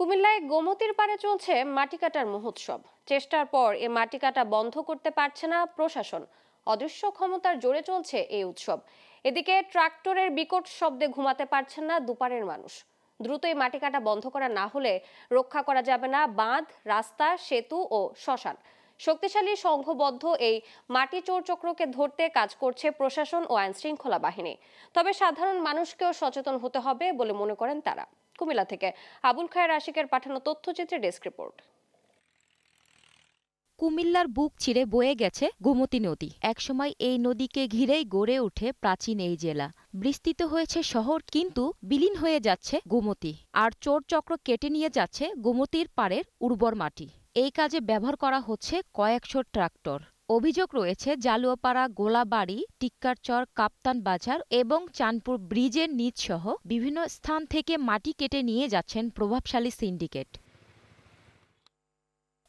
কুমিল্লায় গোমতীর পারে চলছে মাটি কাটার মহোৎসব। চেষ্টার পর এ মাটি কাটা বন্ধ করতে পারছে না প্রশাসন। অদৃশ্য ক্ষমতার জোরে চলছে এই উৎসব। এদিকে ট্রাক্টরের বিকট শব্দে ঘুমাতে পারছেন না দুপারের মানুষ। দ্রুত এই মাটি কাটা বন্ধ করা না হলে রক্ষা করা যাবে না বাঁধ, রাস্তা, সেতু ও শ্মশান। শক্তিশালী, সংঘবদ্ধ এই মাটি চোর চক্রকে ধরতে কাজ করছে প্রশাসন ও আইনশৃঙ্খলা বাহিনী। তবে সাধারণ মানুষকেও সচেতন হতে হবে বলে মনে করেন তারা। কুমিল্লা থেকে। আবুল খায়ের আশিকের পাঠানো তথ্যচিত্রে ডেস্ক রিপোর্ট। কুমিল্লার বুক চিরে বয়ে গেছে গোমতী নদী। একসময় এই নদীকে ঘিরেই গড়ে ওঠে প্রাচীন এই জেলা। বিস্তৃত হয়েছে শহর কিন্তু বিলীন হয়ে যাচ্ছে গোমতী। আর চোর চক্র কেটে নিয়ে যাচ্ছে গোমতীর পাড়ের উর্বর মাটি। এই কাজে ব্যবহার করা হচ্ছে কয়েকশো ট্রাক্টর। অভিযোগ রয়েছে, জালুয়াপাড়া, গোলাবাড়ি, টিক্কারচর, কাপ্তান বাজার এবং চাঁদপুর ব্রিজের নিচসহ বিভিন্ন স্থান থেকে মাটি কেটে নিয়ে যাচ্ছেন প্রভাবশালী সিন্ডিকেট।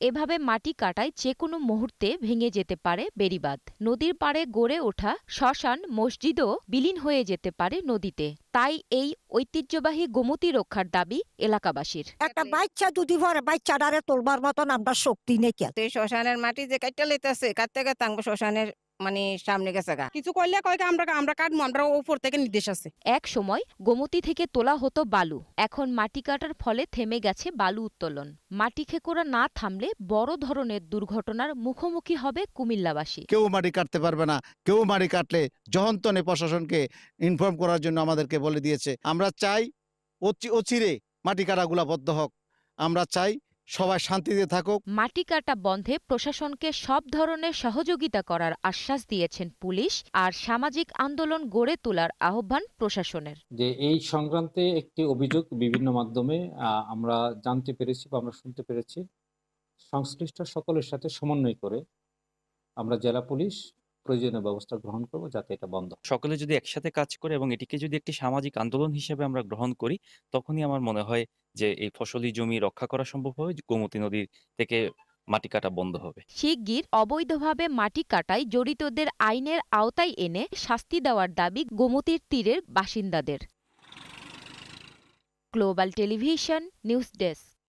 এভাবে মাটি কাটায় যে কোনো মুহূর্তে ভেঙে যেতে পারে বেড়িবাঁধ। নদীর পাড়ে গড়ে ওঠা শ্মশান মসজিদও বিলীন হয়ে যেতে পারে নদীতে। তাই এই ঐতিহ্যবাহী গোমতি রক্ষার দাবি এলাকাবাসীর। একটা বাচ্চা যদি ভরে বাচ্চাটারে তোলবার মতন আমরা শক্তি নেই কে শ্মশানের মাটি যে কাটতে লেতেছে কাটতে কাটতে শ্মশানের মানে সামনে গেছে গা। কিছু করলে কয় কি আমরা আমরা কাটবো আমরা উপর থেকে নির্দেশ আছে। এক সময় গোমতী থেকে তোলা হতো বালু। এখন মাটি কাটার ফলে থেমে গেছে বালু উত্তোলন। মাটি খেকোরা না থামলে বড় ধরনের দুর্ঘটনার মুখোমুখি হবে কুমিল্লাবাসী। কেউ মাটি কাটতে পারবে না। কেউ মাটি কাটলে জহন্তনে প্রশাসনকে ইনফর্ম করার জন্য আমাদেরকে বলে দিয়েছে। আমরা চাই অচি- অচিরে মাটি কাটাগুলা বদ্ধ হোক। আমরা চাই সবাই শান্তিতে থাকুক। মাটি কাটা বন্ধে প্রশাসনকে সব ধরনের সহযোগিতা করার আশ্বাস দিয়েছেন পুলিশ আর সামাজিক আন্দোলন গড়ে তোলার আহ্বান প্রশাসনের। যে এই সংক্রান্তে একটি অভিযোগ বিভিন্ন মাধ্যমে আমরা জানতে পেরেছি বা আমরা শুনতে পেরেছি। সংশ্লিষ্ট সকলের সাথে সমন্বয় করে আমরা জেলা পুলিশ প্রয়োজনীয় ব্যবস্থা গ্রহণ করব যাতে এটা বন্ধ হয়। সকলে যদি একসাথে কাজ করে এবং এটিকে যদি একটি সামাজিক আন্দোলন হিসেবে আমরা গ্রহণ করি তখনই আমার মনে হয় যে এই ফসলি জমি রক্ষা করা সম্ভব হবে গোমতী নদীর থেকে মাটি কাটা বন্ধ হবে। শিগগির অবৈধভাবে মাটি কাটায় জড়িতদের আইনের আওতায় এনে শাস্তি দেওয়ার দাবি গোমতীর তীরের বাসিন্দাদের। Global television news desk.